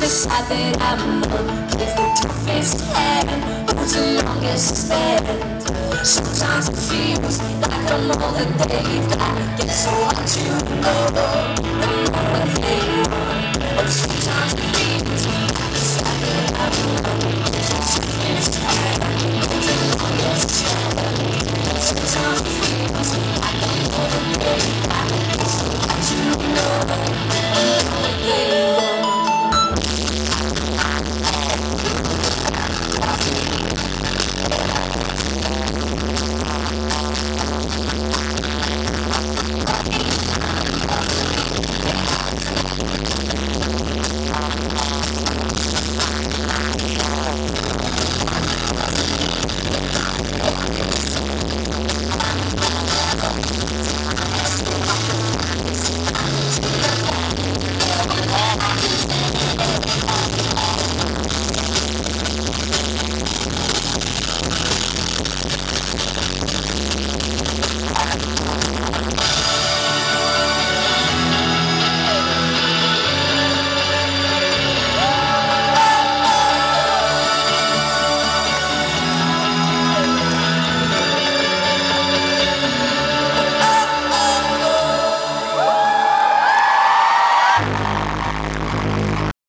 the side that I'm the two-faced heaven, who's the longest spend. Sometimes it feels like I'm all that they've got. Guess what you know?